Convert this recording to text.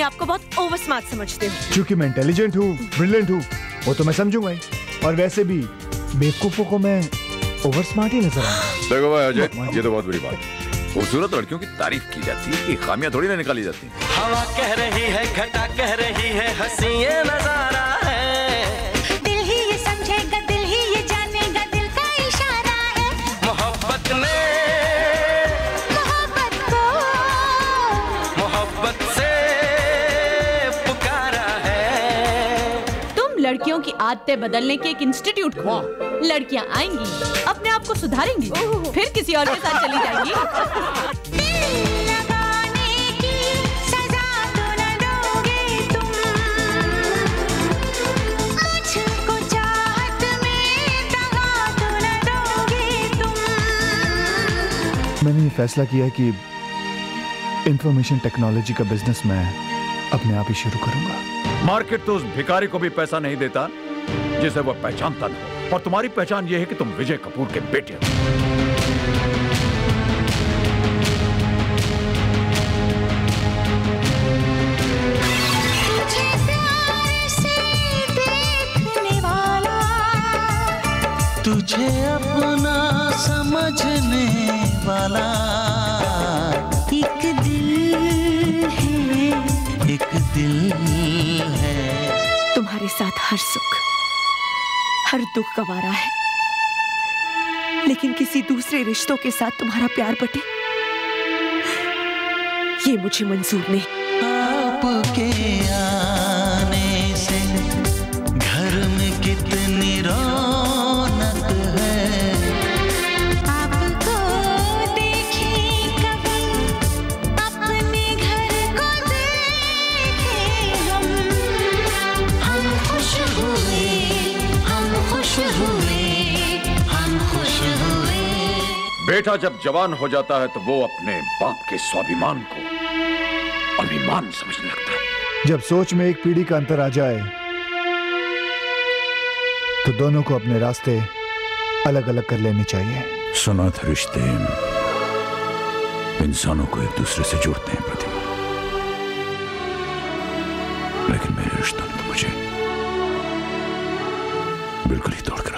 आपको बहुत over smart समझते हो। क्योंकि मैं इंटेलिजेंट हूँ ब्रिलियंट हूँ वो तो मैं समझूँगा ही। और वैसे भी बेवकूफों को मैं ओवर स्मार्ट ही नज़र आऊँगा। देखो भाई अजय ये तो बहुत बड़ी बात है। खूबसूरत लड़कियों की तारीफ़ की जाती है कि खामियाँ थोड़ी ना निकाली जाती हवा कह रही है घटा कह रही है हसी नज़ारा। लड़कियों की आदतें बदलने के एक इंस्टीट्यूट खोलो। लड़कियाँ आएँगी अपने आप को सुधारेंगी फिर किसी और के साथ चली जाएँगी। दिल लगाने की सजा तो न दोगे तुम मुझको चाहत में दगा तो न दोगे तुम मैंने ये फैसला किया है कि इंफॉर्मेशन टेक्नोलॉजी का बिज़नेस मैं अपने आप ही शुरू करूँगा। मार्केट तो उस भिखारी को भी पैसा नहीं देता जिसे वह पहचानता न हो। और तुम्हारी पहचान यह है कि तुम विजय कपूर के बेटे हो। तुझे प्यार से देखने वाला तुझे अपना समझने वाला एक दिल है एक दिल है तुम्हारे साथ हर सुख, हर दुख गवारा है। लेकिन किसी दूसरे रिश्तों के साथ तुम्हारा प्यार बटे, ये मुझे मंजूर नहीं। आपके आने बेटा जब जवान हो जाता है तो वो अपने बाप के स्वाभिमान को अभिमान समझने लगता है। जब सोच में एक पीढ़ी का अंतर आ जाए तो दोनों को अपने रास्ते अलग अलग कर लेने चाहिए। सुनाथ रिश्ते इंसानों को एक दूसरे से जोड़ते हैं प्रतिमा। लेकिन मेरे रिश्तों ने तो मुझे बिल्कुल ही तोड़ कर रख दिया